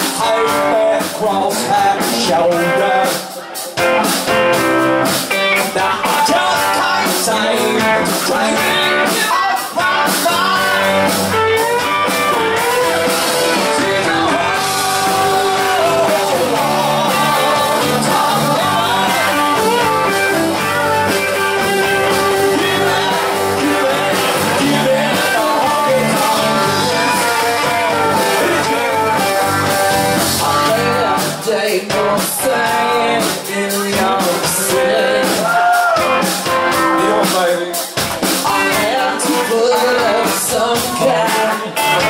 Take that shoulder. some kind